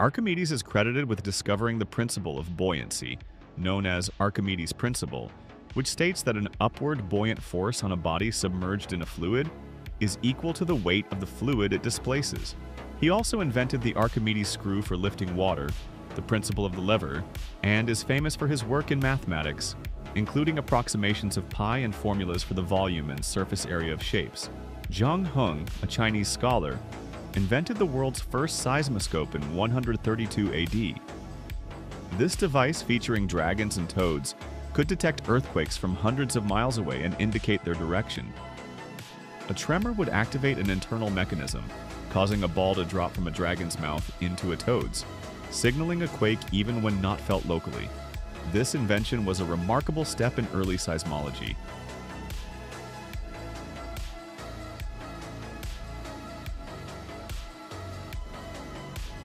Archimedes is credited with discovering the principle of buoyancy, known as Archimedes' principle, which states that an upward buoyant force on a body submerged in a fluid is equal to the weight of the fluid it displaces. He also invented the Archimedes screw for lifting water, the principle of the lever, and is famous for his work in mathematics, including approximations of pi and formulas for the volume and surface area of shapes. Zhang Heng, a Chinese scholar, invented the world's first seismoscope in 132 AD. This device featuring dragons and toads could detect earthquakes from hundreds of miles away and indicate their direction. A tremor would activate an internal mechanism, causing a ball to drop from a dragon's mouth into a toad's, signaling a quake even when not felt locally. This invention was a remarkable step in early seismology,